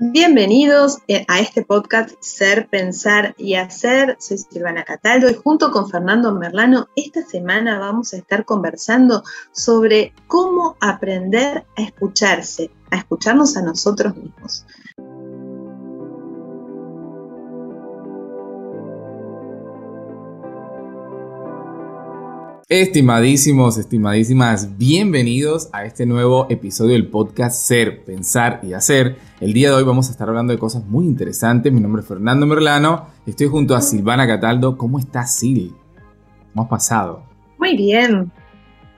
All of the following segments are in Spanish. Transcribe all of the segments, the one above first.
Bienvenidos eh, a este podcast Ser, Pensar y Hacer. Soy Silvana Cataldo y junto con Fernando Merlano esta semana vamos a estar conversando sobre cómo aprender a escucharse, a escucharnos a nosotros mismos. Estimadísimos, estimadísimas, bienvenidos a este nuevo episodio del podcast Ser, Pensar y Hacer. El día de hoy vamos a estar hablando de cosas muy interesantes. Mi nombre es Fernando Merlano, estoy junto a Silvana Cataldo. ¿Cómo estás, Sil? ¿Cómo has pasado? Muy bien,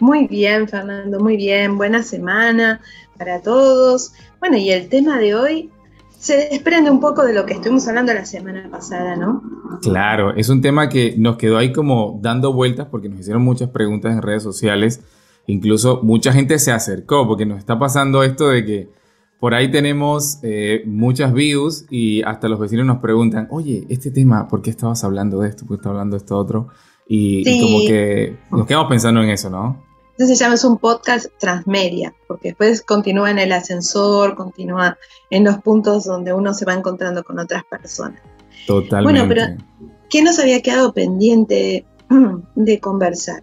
muy bien, Fernando, muy bien. Buena semana para todos. Bueno, y el tema de hoy se desprende un poco de lo que estuvimos hablando la semana pasada, ¿no? Claro, es un tema que nos quedó ahí como dando vueltas porque nos hicieron muchas preguntas en redes sociales. Incluso mucha gente se acercó porque nos está pasando esto de que por ahí tenemos eh, muchas views y hasta los vecinos nos preguntan, oye, este tema, ¿por qué estabas hablando de esto? ¿Por qué estabas hablando de esto otro? Y, y como que nos quedamos pensando en eso, ¿no? Entonces se llama es un podcast transmedia, porque después continúa en el ascensor, continúa en los puntos donde uno se va encontrando con otras personas. Totalmente. Bueno, pero ¿qué nos había quedado pendiente de conversar?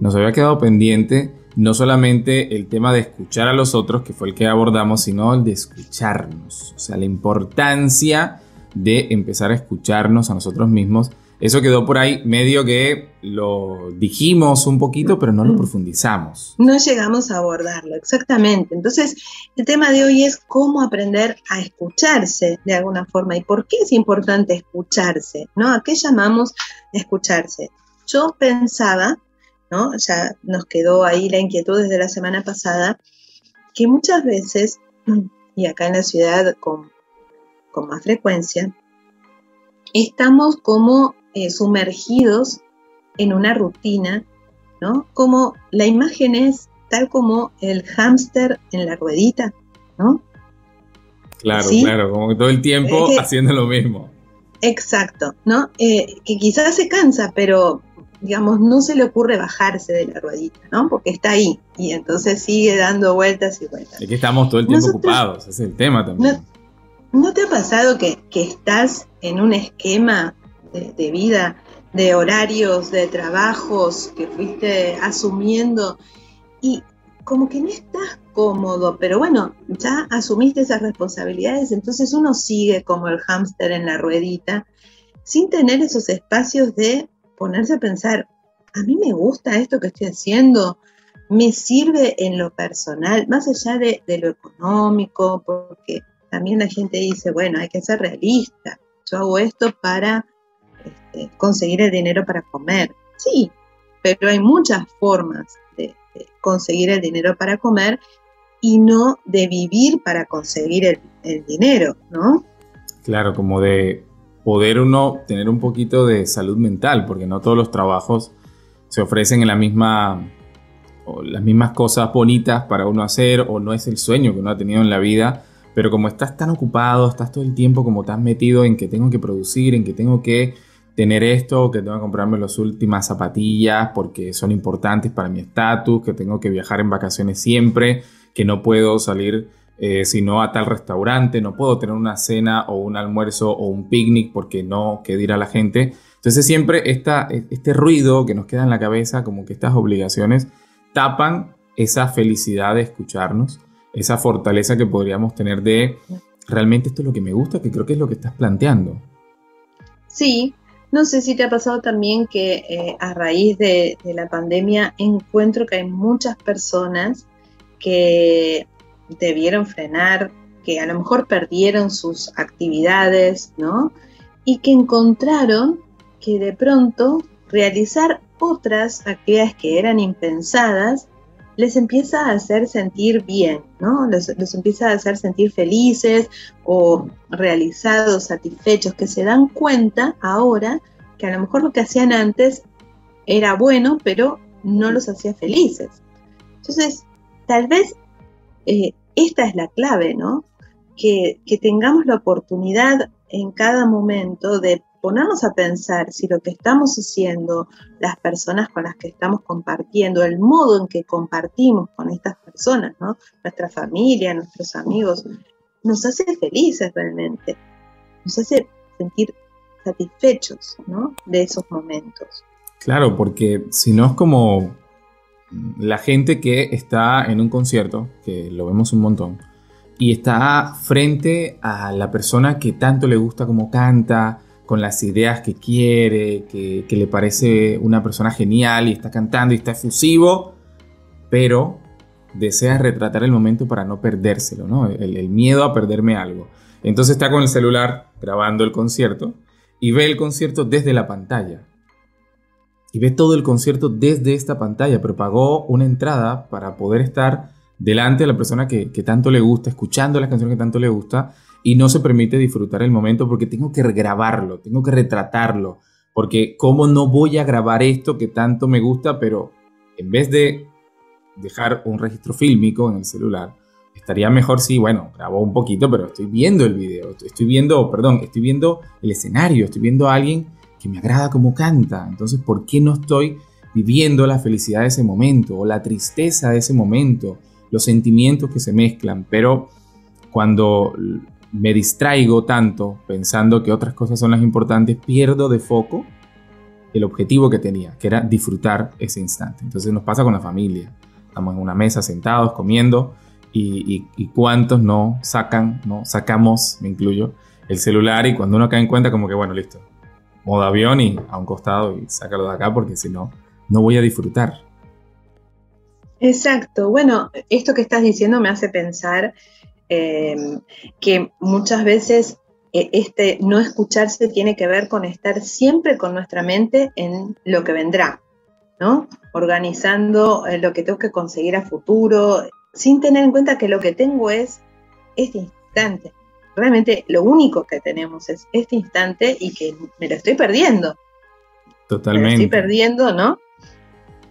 Nos había quedado pendiente no solamente el tema de escuchar a los otros, que fue el que abordamos, sino el de escucharnos. O sea, la importancia de empezar a escucharnos a nosotros mismos eso quedó por ahí medio que lo dijimos un poquito, pero no lo profundizamos. No llegamos a abordarlo, exactamente. Entonces, el tema de hoy es cómo aprender a escucharse de alguna forma y por qué es importante escucharse, ¿no? ¿A qué llamamos escucharse? Yo pensaba, ¿no? Ya nos quedó ahí la inquietud desde la semana pasada, que muchas veces, y acá en la ciudad con, con más frecuencia, estamos como eh, sumergidos en una rutina, ¿no? Como la imagen es tal como el hámster en la ruedita, ¿no? Claro, claro, como que todo el tiempo haciendo lo mismo. Exacto, ¿no? Eh, que quizás se cansa, pero digamos, no se le ocurre bajarse de la ruedita, ¿no? Porque está ahí y entonces sigue dando vueltas y vueltas. Es que estamos todo el tiempo ocupados, ese es el tema también. ¿No, te ha pasado que, que, estás en un esquema de, vida, de horarios, de trabajos que fuiste asumiendo. Y como que no estás cómodo, pero bueno, ya asumiste esas responsabilidades, entonces uno sigue como el hámster en la ruedita, sin tener esos espacios de ponerse a pensar, a mí me gusta esto que estoy haciendo, me sirve en lo personal, más allá de, de lo económico, porque también la gente dice, bueno, hay que ser realista, yo hago esto para este, conseguir el dinero para comer. Sí, pero hay muchas formas de, conseguir el dinero para comer y no de vivir para conseguir el, dinero, ¿no? Claro, como de poder uno tener un poquito de salud mental, porque no todos los trabajos se ofrecen en la misma o las mismas cosas bonitas para uno hacer o no es el sueño que uno ha tenido en la vida, pero como estás tan ocupado, estás todo el tiempo como tan metido en que tengo que producir, en que tengo que tener esto, que tengo que comprarme las últimas zapatillas porque son importantes para mi estatus, que tengo que viajar en vacaciones siempre, que no puedo salir eh, sino a tal restaurante, no puedo tener una cena o un almuerzo o un picnic porque no que ir a la gente. Entonces siempre esta, este ruido que nos queda en la cabeza, como que estas obligaciones, tapan esa felicidad de escucharnos, esa fortaleza que podríamos tener de realmente esto es lo que me gusta, que creo que es lo que estás planteando. Sí, no sé si te ha pasado también que eh, a raíz de, la pandemia encuentro que hay muchas personas que debieron frenar, que a lo mejor perdieron sus actividades, ¿no? Y que encontraron que de pronto realizar otras actividades que eran impensadas les empieza a hacer sentir bien, ¿no? Les, empieza a hacer sentir felices o realizados, satisfechos, que se dan cuenta ahora que a lo mejor lo que hacían antes era bueno, pero no los hacía felices. Entonces, tal vez eh, esta es la clave, ¿no? Que, que tengamos la oportunidad en cada momento de ponernos a pensar si lo que estamos haciendo, las personas con las que estamos compartiendo, el modo en que compartimos con estas personas, nuestra familia, nuestros amigos, nos hace felices realmente, nos hace sentir satisfechos de esos momentos. Claro, porque si no es como la gente que está en un concierto, que lo vemos un montón, y está frente a la persona que tanto le gusta como canta, con las ideas que quiere, que, le parece una persona genial y está cantando y está efusivo, pero desea retratar el momento para no perdérselo, ¿no? El, miedo a perderme algo. Entonces está con el celular grabando el concierto y ve el concierto desde la pantalla. Y ve todo el concierto desde esta pantalla, pero pagó una entrada para poder estar delante de la persona que, que tanto le gusta, escuchando las canciones que tanto le gusta, y no se permite disfrutar el momento porque tengo que grabarlo, tengo que retratarlo, porque cómo no voy a grabar esto que tanto me gusta, pero en vez de dejar un registro fílmico en el celular, estaría mejor si, bueno, grabo un poquito, pero estoy viendo el video, estoy viendo, perdón, estoy viendo el escenario, estoy viendo a alguien que me agrada como canta, entonces, ¿por qué no estoy viviendo la felicidad de ese momento o la tristeza de ese momento, los sentimientos que se mezclan? Pero cuando me distraigo tanto pensando que otras cosas son las importantes, pierdo de foco el objetivo que tenía, que era disfrutar ese instante. Entonces nos pasa con la familia. Estamos en una mesa sentados comiendo y, cuántos no sacan, no sacamos, me incluyo, el celular y cuando uno cae en cuenta como que bueno, listo, modo avión y a un costado y sácalo de acá porque si no, no voy a disfrutar. Exacto. Bueno, esto que estás diciendo me hace pensar Em, que muchas veces eh, este no escucharse tiene que ver con estar siempre con nuestra mente en lo que vendrá, ¿no? Organizando eh, lo que tengo que conseguir a futuro, sin tener en cuenta que lo que tengo es este instante. Realmente lo único que tenemos es este instante y que me lo estoy perdiendo. Totalmente. Me lo estoy perdiendo, ¿no?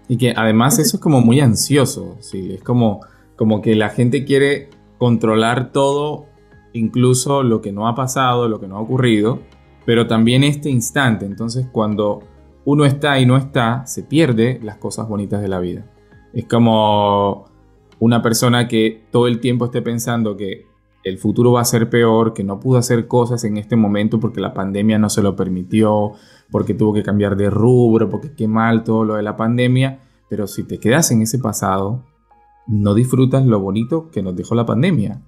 Y que además eso es como muy ansioso, sí, es como, como que la gente quiere controlar todo, incluso lo que no ha pasado, lo que no ha ocurrido, pero también este instante. Entonces cuando uno está y no está, se pierde las cosas bonitas de la vida. Es como una persona que todo el tiempo esté pensando que el futuro va a ser peor, que no pudo hacer cosas en este momento porque la pandemia no se lo permitió, porque tuvo que cambiar de rubro, porque qué mal todo lo de la pandemia. Pero si te quedas en ese pasado, no disfrutas lo bonito que nos dejó la pandemia.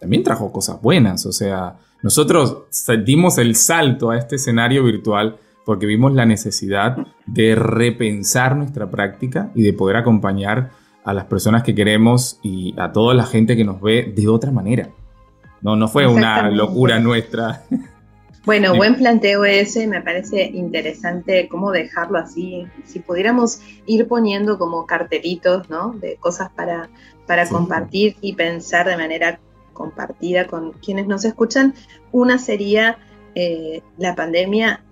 También trajo cosas buenas, o sea, nosotros dimos el salto a este escenario virtual porque vimos la necesidad de repensar nuestra práctica y de poder acompañar a las personas que queremos y a toda la gente que nos ve de otra manera. No, no fue una locura nuestra. Bueno, buen planteo ese, me parece interesante cómo dejarlo así. Si pudiéramos ir poniendo como cartelitos, ¿no? De cosas para, para compartir y pensar de manera compartida con quienes nos escuchan. Una sería eh, la pandemia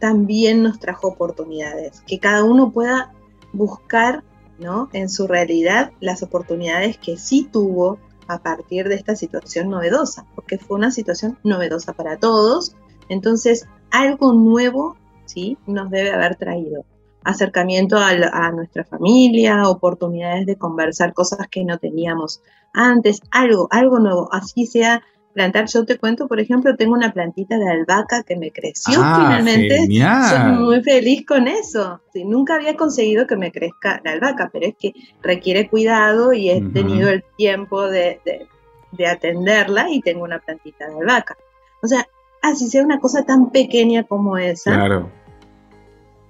también nos trajo oportunidades, que cada uno pueda buscar ¿no? en su realidad las oportunidades que sí tuvo a partir de esta situación novedosa, porque fue una situación novedosa para todos, entonces, algo nuevo, ¿sí? Nos debe haber traído acercamiento a, nuestra familia, oportunidades de conversar cosas que no teníamos antes, algo, algo nuevo, así sea plantar. Yo te cuento, por ejemplo, tengo una plantita de albahaca que me creció ah, finalmente. Soy muy feliz con eso. nunca había conseguido que me crezca la albahaca, pero es que requiere cuidado y he tenido el tiempo de, de atenderla y tengo una plantita de albahaca. O sea, así sea una cosa tan pequeña como esa, claro.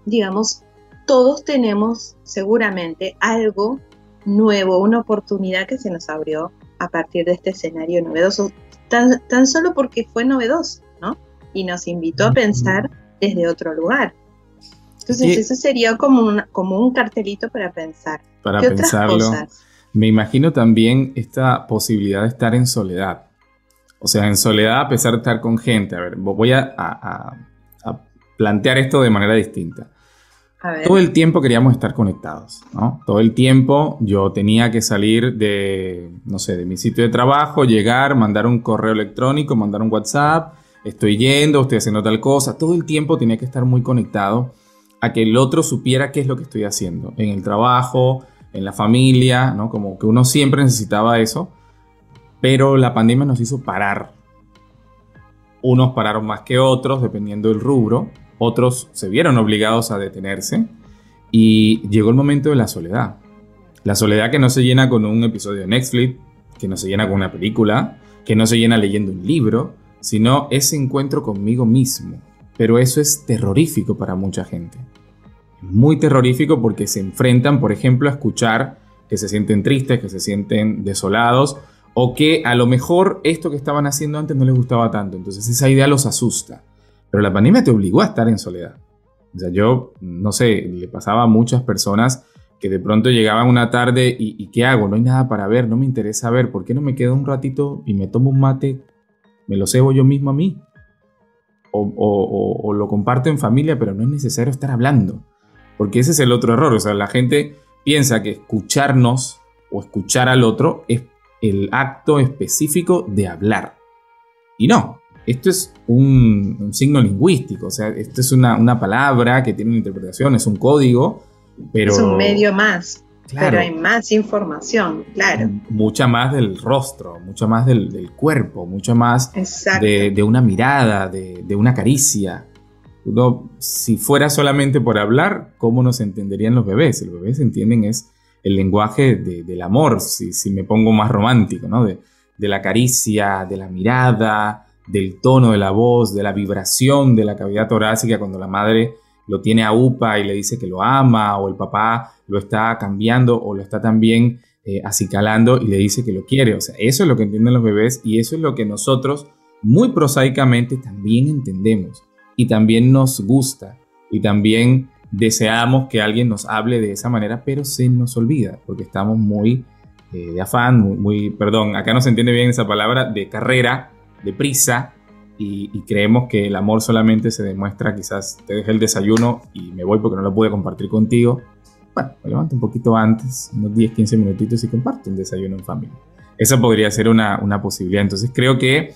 digamos, todos tenemos seguramente algo nuevo, una oportunidad que se nos abrió a partir de este escenario novedoso, tan, tan solo porque fue novedoso, ¿no? Y nos invitó a pensar desde otro lugar. Entonces, eso sería como, como un cartelito para pensar. Para pensarlo. Me imagino también esta posibilidad de estar en soledad. O sea, en soledad a pesar de estar con gente. A ver, voy a, plantear esto de manera distinta. Todo el tiempo queríamos estar conectados, ¿no? Todo el tiempo yo tenía que salir de, no sé, de mi sitio de trabajo, llegar, mandar un correo electrónico, mandar un WhatsApp, estoy yendo, estoy haciendo tal cosa. Todo el tiempo tenía que estar muy conectado a que el otro supiera qué es lo que estoy haciendo en el trabajo, en la familia, ¿no? Como que uno siempre necesitaba eso pero la pandemia nos hizo parar. Unos pararon más que otros, dependiendo del rubro, otros se vieron obligados a detenerse y llegó el momento de la soledad. La soledad que no se llena con un episodio de Netflix, que no se llena con una película, que no se llena leyendo un libro, sino ese encuentro conmigo mismo. Pero eso es terrorífico para mucha gente. Muy terrorífico porque se enfrentan, por ejemplo, a escuchar que se sienten tristes, que se sienten desolados, o que a lo mejor esto que estaban haciendo antes no les gustaba tanto. Entonces esa idea los asusta. Pero la pandemia te obligó a estar en soledad. O sea, yo, no sé, le pasaba a muchas personas que de pronto llegaban una tarde y, ¿qué hago? No hay nada para ver, no me interesa ver, ¿por qué no me quedo un ratito y me tomo un mate, me lo cebo yo mismo a mí? O, o, lo comparto en familia, pero no es necesario estar hablando. Porque ese es el otro error. O sea, la gente piensa que escucharnos o escuchar al otro es el acto específico de hablar. Y no, esto es un, signo lingüístico, o sea, esto es una, palabra que tiene una interpretación, es un código, pero... Es un medio más, pero hay más información, claro. Mucha más del rostro, mucha más del, cuerpo, mucha más de, una mirada, de, una caricia. si fuera solamente por hablar, ¿cómo nos entenderían los bebés? Los bebés entienden es el lenguaje del amor, si, si, me pongo más romántico, ¿no? De, la caricia, de la mirada, del tono de la voz, de la vibración de la cavidad torácica cuando la madre lo tiene a UPA y le dice que lo ama, o el papá lo está cambiando o lo está también eh, acicalando y le dice que lo quiere. O sea, eso es lo que entienden los bebés y eso es lo que nosotros muy prosaicamente también entendemos y también nos gusta y también deseamos que alguien nos hable de esa manera, pero se nos olvida porque estamos muy eh, de afán, muy, perdón, acá no se entiende bien esa palabra, de carrera, de prisa, y, creemos que el amor solamente se demuestra, quizás te dejé el desayuno y me voy porque no lo pude compartir contigo. Bueno, me levanto un poquito antes, unos 10, 15 minutitos y comparto un desayuno en familia. Esa podría ser una, una posibilidad. Entonces creo que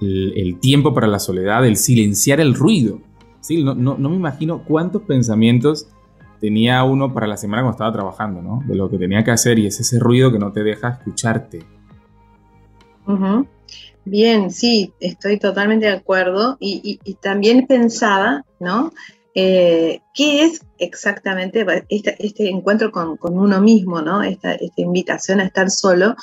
el, el, tiempo para la soledad, el silenciar el ruido, Sí, no, no, me imagino cuántos pensamientos tenía uno para la semana cuando estaba trabajando, ¿no? De lo que tenía que hacer y es ese ruido que no te deja escucharte. Bien, sí, estoy totalmente de acuerdo y, también pensaba, ¿no? Eh, ¿Qué es exactamente este, encuentro con, uno mismo, ¿no? Esta, invitación a estar solo,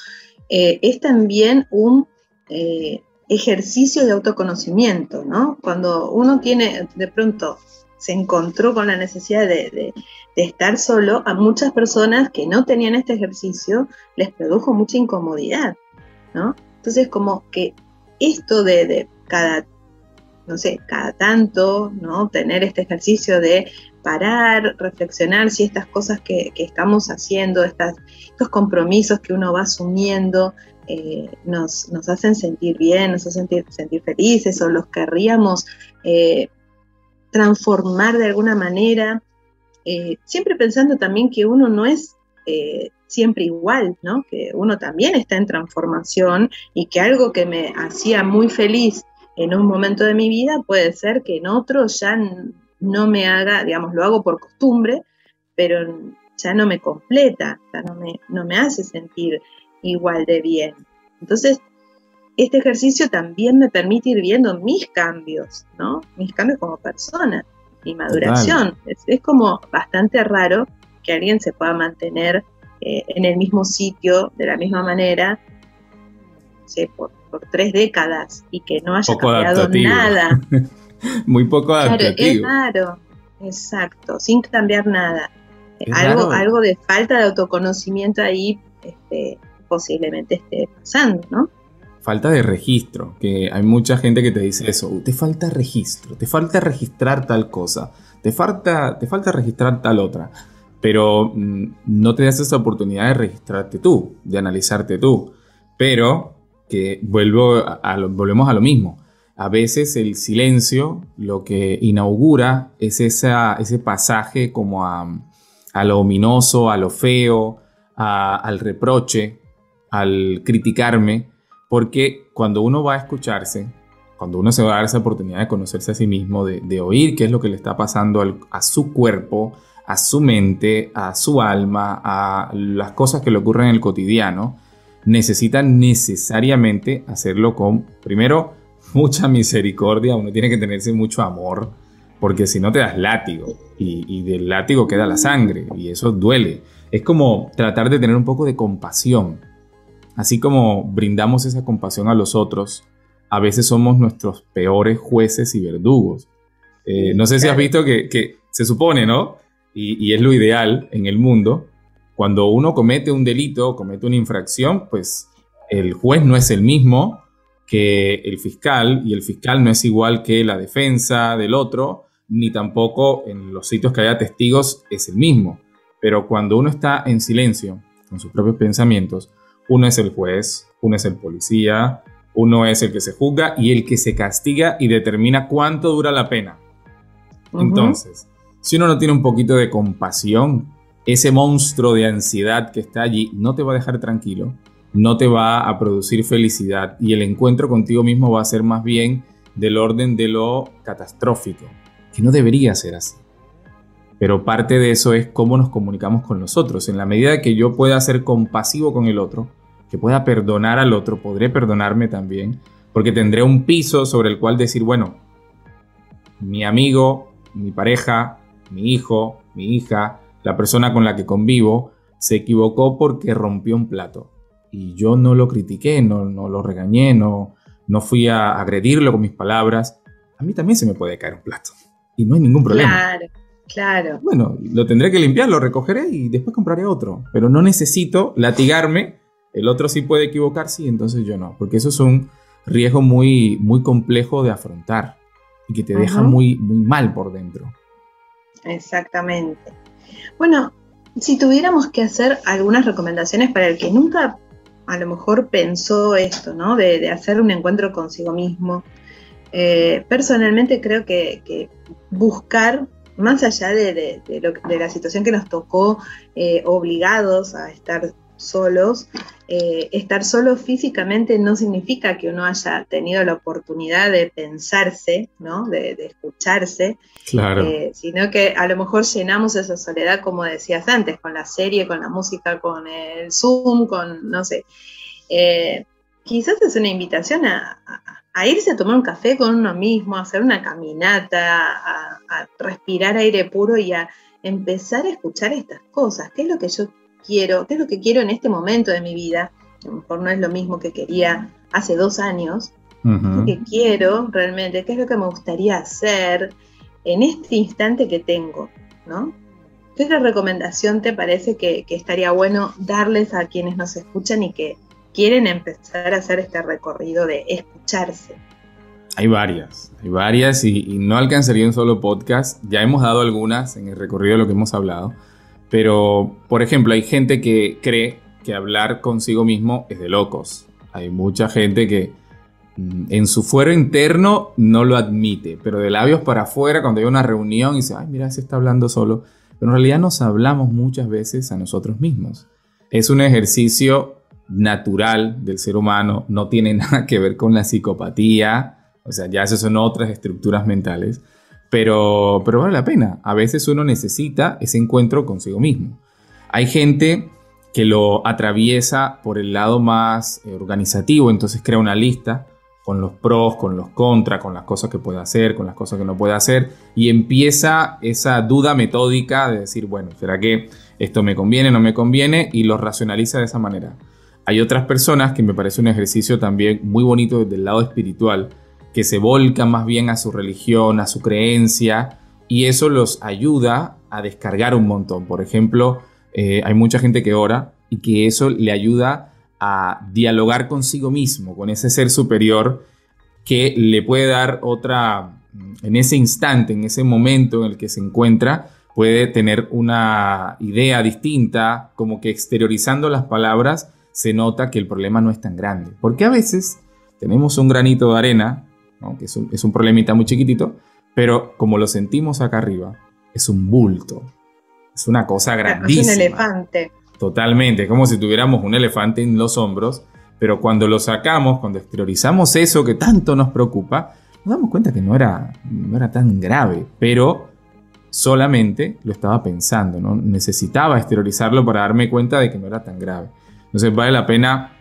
eh, es también un, eh, ejercicio de autoconocimiento, ¿no? Cuando uno tiene, de pronto, se encontró con la necesidad de, estar solo, a muchas personas que no tenían este ejercicio les produjo mucha incomodidad, ¿no? Entonces, como que esto de, cada, no sé, cada tanto, ¿no? Tener este ejercicio de parar, reflexionar si estas cosas que, estamos haciendo, estos compromisos que uno va asumiendo, eh, nos, hacen sentir bien, nos hacen sentir, felices o los querríamos eh, transformar de alguna manera, eh, siempre pensando también que uno no es siempre igual, ¿no? que uno también está en transformación y que algo que me hacía muy feliz en un momento de mi vida puede ser que en otro ya no me haga, digamos, lo hago por costumbre, pero ya no me completa, ya no me, no me hace sentir igual de bien. Entonces, este ejercicio también me permite ir viendo mis cambios, ¿no? Mis cambios como persona, mi maduración. Es, como bastante raro que alguien se pueda mantener eh, en el mismo sitio de la misma manera, no sé, por, tres décadas y que no haya cambiado nada. Muy poco adaptativo. Claro, es raro, exacto, sin cambiar nada. algo, algo de falta de autoconocimiento ahí este, posiblemente esté pasando, ¿no? Falta de registro, que hay mucha gente que te dice eso, te falta registro, te falta registrar tal cosa, te falta, te falta registrar tal otra, pero mm, no te das esa oportunidad de registrarte tú, de analizarte tú, pero que vuelvo a, volvemos a lo mismo. A veces el silencio lo que inaugura es ese pasaje como a, lo ominoso, a lo feo, al reproche, al criticarme, porque cuando uno va a escucharse, cuando uno se va a dar esa oportunidad de conocerse a sí mismo, de, oír qué es lo que le está pasando a su cuerpo, a su mente, a su alma, a las cosas que le ocurren en el cotidiano, necesita necesariamente hacerlo con, primero, mucha misericordia, uno tiene que tenerse mucho amor, porque si no te das látigo y, del látigo queda la sangre y eso duele. Es como tratar de tener un poco de compasión. Así como brindamos esa compasión a los otros, a veces somos nuestros peores jueces y verdugos. Eh, no sé si has visto que, se supone, ¿no? y, es lo ideal en el mundo, cuando uno comete un delito, comete una infracción, pues el juez no es el mismo que el fiscal y el fiscal no es igual que la defensa del otro, ni tampoco en los sitios que haya testigos es el mismo. Pero cuando uno está en silencio, con sus propios pensamientos, uno es el juez, uno es el policía, uno es el que se juzga y el que se castiga y determina cuánto dura la pena. Entonces, si uno no tiene un poquito de compasión, ese monstruo de ansiedad que está allí no te va a dejar tranquilo no te va a producir felicidad y el encuentro contigo mismo va a ser más bien del orden de lo catastrófico, que no debería ser así. Pero parte de eso es cómo nos comunicamos con nosotros. En la medida que yo pueda ser compasivo con el otro, que pueda perdonar al otro, podré perdonarme también, porque tendré un piso sobre el cual decir, bueno, mi amigo, mi pareja, mi hijo, mi hija, la persona con la que convivo, se equivocó porque rompió un plato y yo no lo critiqué, no, no lo regañé, no, no fui a agredirlo con mis palabras, a mí también se me puede caer un plato y no hay ningún problema. Claro, claro. Bueno, lo tendré que limpiar, lo recogeré y después compraré otro, pero no necesito latigarme, el otro sí puede equivocarse y entonces yo no, porque eso es un riesgo muy, muy complejo de afrontar y que te deja muy, muy mal por dentro. Exactamente. Bueno, si tuviéramos que hacer algunas recomendaciones para el que nunca a lo mejor pensó esto, ¿no? De, hacer un encuentro consigo mismo. Eh, personalmente creo que, buscar, más allá de, la situación que nos tocó, eh, obligados a estar solos. Eh, estar solo físicamente no significa que uno haya tenido la oportunidad de pensarse, ¿no? de, escucharse, claro. Eh, sino que a lo mejor llenamos esa soledad, como decías antes, con la serie, con la música, con el Zoom, con, no sé. Eh, quizás es una invitación a, irse a tomar un café con uno mismo, a hacer una caminata, a, a respirar aire puro y a empezar a escuchar estas cosas. ¿Qué es lo que yo quiero, qué es lo que quiero en este momento de mi vida. A lo mejor no es lo mismo que quería hace dos años. ¿Qué quiero realmente? ¿Qué es lo que me gustaría hacer en este instante que tengo? ¿no? ¿Qué otra recomendación te parece que, estaría bueno darles a quienes nos escuchan y que quieren empezar a hacer este recorrido de escucharse? Hay varias, hay varias y, y, no alcanzaría un solo podcast. Ya hemos dado algunas en el recorrido de lo que hemos hablado. Pero, por ejemplo, hay gente que cree que hablar consigo mismo es de locos. Hay mucha gente que mm, en su fuero interno no lo admite, pero de labios para afuera, cuando hay una reunión y dice, ay, mira, se está hablando solo. Pero en realidad nos hablamos muchas veces a nosotros mismos. Es un ejercicio natural del ser humano, no tiene nada que ver con la psicopatía, o sea, ya esas son otras estructuras mentales pero, pero vale la pena. A veces uno necesita ese encuentro consigo mismo. Hay gente que lo atraviesa por el lado más eh, organizativo, entonces crea una lista con los pros, con los contras, con las cosas que puede hacer, con las cosas que no puede hacer, y empieza esa duda metódica de decir, bueno, ¿será que esto me conviene, no me conviene? Y lo racionaliza de esa manera. Hay otras personas que me parece un ejercicio también muy bonito desde el lado espiritual, que se volcan más bien a su religión, a su creencia, y eso los ayuda a descargar un montón. Por ejemplo, eh, hay mucha gente que ora y que eso le ayuda a dialogar consigo mismo, con ese ser superior que le puede dar otra, en ese instante, en ese momento en el que se encuentra, puede tener una idea distinta, como que exteriorizando las palabras se nota que el problema no es tan grande. Porque a veces tenemos un granito de arena que es un, problemita muy chiquitito, pero como lo sentimos acá arriba, es un bulto, es una cosa grandísima. Es un elefante. Totalmente, es como si tuviéramos un elefante en los hombros, pero cuando lo sacamos, cuando exteriorizamos eso que tanto nos preocupa, nos damos cuenta que no era, no era tan grave, pero solamente lo estaba pensando, ¿no? necesitaba exteriorizarlo para darme cuenta de que no era tan grave. Entonces vale la pena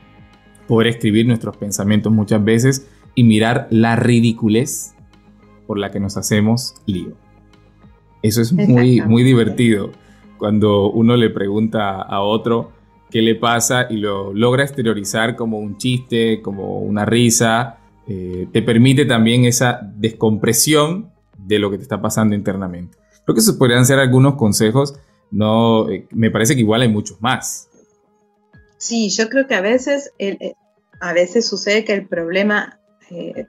poder escribir nuestros pensamientos muchas veces y mirar la ridiculez por la que nos hacemos lío. Eso es muy, muy divertido cuando uno le pregunta a otro qué le pasa y lo logra exteriorizar como un chiste, como una risa, eh, te permite también esa descompresión de lo que te está pasando internamente. Creo que esos podrían ser algunos consejos, no, eh, me parece que igual hay muchos más. Sí, yo creo que a veces, eh, a veces sucede que el problema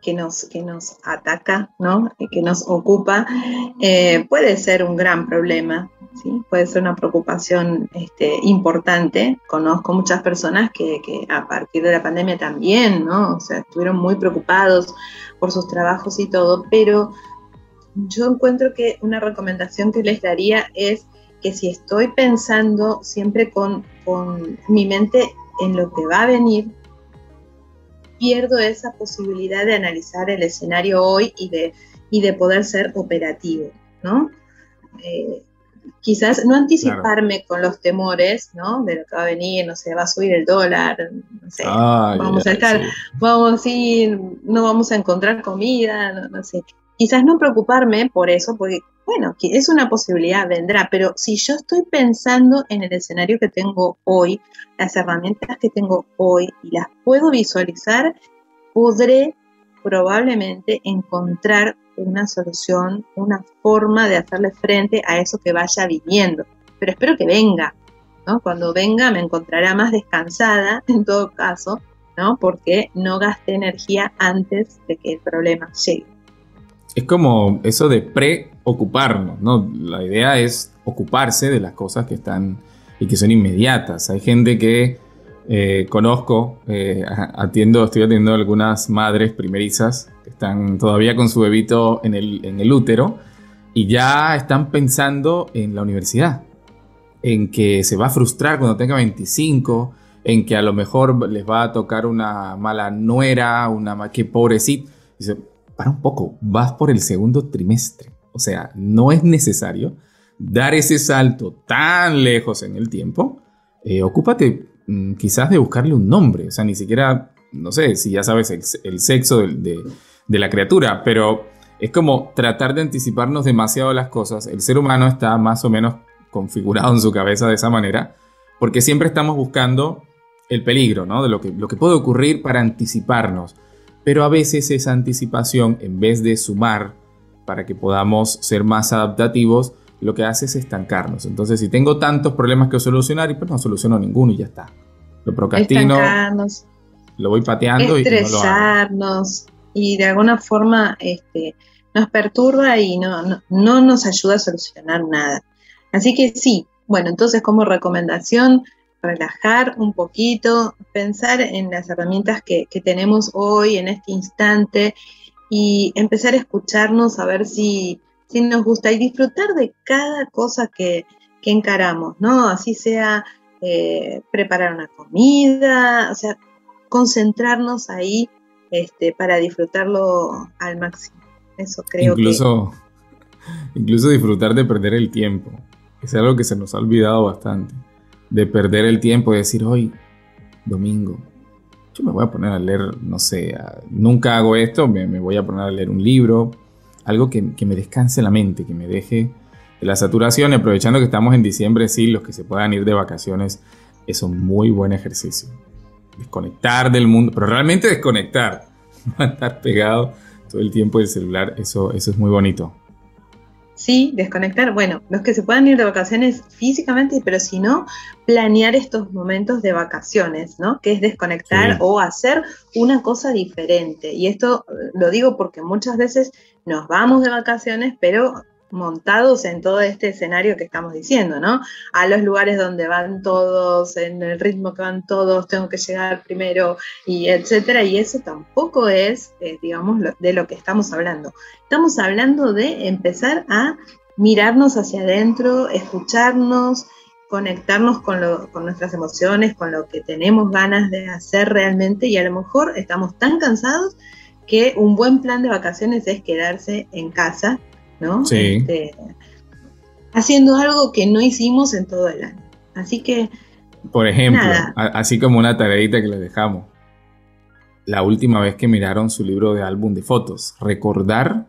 que, nos, que nos ataca, ¿no? que nos ocupa, puede ser un gran problema, puede ser una preocupación este, importante. Conozco muchas personas que, a partir de la pandemia también, ¿no? O sea, estuvieron muy preocupados por sus trabajos y todo, pero yo encuentro que una recomendación que les daría es que si estoy pensando siempre con, con mi mente en lo que va a venir, pierdo esa posibilidad de analizar el escenario hoy y de, y de poder ser operativo, ¿no? Eh, quizás no anticiparme con los temores, ¿no? De lo que va a venir, no sé, va a subir el dólar, no sé, vamos a estar, vamos a ir, no vamos a encontrar comida, no, sé. Quizás no preocuparme por eso, porque, bueno, es una posibilidad, vendrá, pero si yo estoy pensando en el escenario que tengo hoy, las herramientas que tengo hoy y las puedo visualizar, podré probablemente encontrar una solución, una forma de hacerle frente a eso que vaya viviendo. Pero espero que venga, ¿no? Cuando venga me encontrará más descansada, en todo caso, ¿no? Porque no gasté energía antes de que el problema llegue. Es como eso de preocuparnos, ¿no? La idea es ocuparse de las cosas que están y que son inmediatas. Hay gente que eh, conozco, eh, atiendo, estoy atendiendo algunas madres primerizas que están todavía con su bebito en el, útero y ya están pensando en la universidad, en que se va a frustrar cuando tenga 25, en que a lo mejor les va a tocar una mala nuera, una que pobrecita. Para un poco, vas por el segundo trimestre. O sea, no es necesario dar ese salto tan lejos en el tiempo. Eh, ocúpate Mm, quizás de buscarle un nombre, o sea, ni siquiera, no sé, si ya sabes el, sexo de, la criatura, pero es como tratar de anticiparnos demasiado las cosas. El ser humano está más o menos configurado en su cabeza de esa manera, porque siempre estamos buscando el peligro, ¿no? De lo que, lo que puede ocurrir para anticiparnos. Pero a veces esa anticipación, en vez de sumar para que podamos ser más adaptativos, lo que hace es estancarnos. Entonces, si tengo tantos problemas que solucionar, y pues no soluciono ninguno y ya está. Lo procrastino, lo voy pateando estresarnos, y, y de alguna forma este, nos perturba y no, no, no, nos ayuda a solucionar nada. Así que sí, bueno, entonces como recomendación, relajar un poquito, pensar en las herramientas que, que tenemos hoy, en este instante, y empezar a escucharnos, a ver si si nos gusta y disfrutar de cada cosa que, encaramos, ¿no? Así sea eh, preparar una comida, o sea, concentrarnos ahí este, para disfrutarlo al máximo. Eso creo incluso, Incluso disfrutar de perder el tiempo. Es algo que se nos ha olvidado bastante. De perder el tiempo y decir, hoy, domingo, yo me voy a poner a leer, no sé, nunca hago esto, me, voy a poner a leer un libro, algo que, me descanse la mente, que me deje de la saturación. Aprovechando que estamos en diciembre, sí, los que se puedan ir de vacaciones, es un muy buen ejercicio. Desconectar del mundo, pero realmente desconectar, no estar pegado todo el tiempo del celular, eso, eso es muy bonito. Sí, desconectar. Bueno, los que se puedan ir de vacaciones físicamente, pero si no, planear estos momentos de vacaciones, ¿no? Que es desconectar o hacer una cosa diferente. Y esto eh, lo digo porque muchas veces nos vamos de vacaciones, pero montados en todo este escenario que estamos diciendo, ¿no? A los lugares donde van todos, en el ritmo que van todos, tengo que llegar primero, y etcétera, y eso tampoco es, eh, digamos, de lo que estamos hablando. Estamos hablando de empezar a mirarnos hacia adentro, escucharnos, conectarnos con, con nuestras emociones, con lo que tenemos ganas de hacer realmente, y a lo mejor estamos tan cansados que un buen plan de vacaciones es quedarse en casa ¿no? Sí. Este, haciendo algo que no hicimos en todo el año. Así que... Por ejemplo, así como una tareita que le dejamos. la última vez que miraron su libro de álbum de fotos. Recordar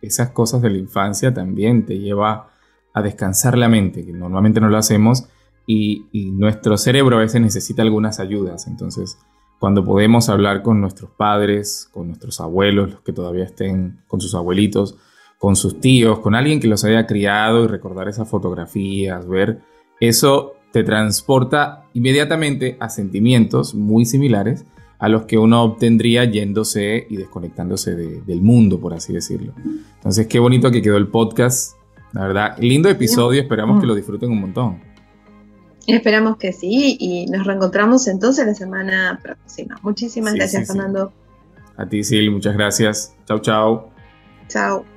esas cosas de la infancia también te lleva a descansar la mente, que normalmente no lo hacemos, y, nuestro cerebro a veces necesita algunas ayudas. Entonces, cuando podemos hablar con nuestros padres, con nuestros abuelos, los que todavía estén con sus abuelitos, con sus tíos, con alguien que los haya criado y recordar esas fotografías, ver, eso te transporta inmediatamente a sentimientos muy similares a los que uno obtendría yéndose y desconectándose del mundo, por así decirlo. Entonces, qué bonito que quedó el podcast. La verdad, lindo episodio, esperamos que lo disfruten un montón. Esperamos que sí y nos reencontramos entonces la semana próxima. Muchísimas gracias, Fernando. A ti, Sil, muchas gracias. Chao, chao. Chao.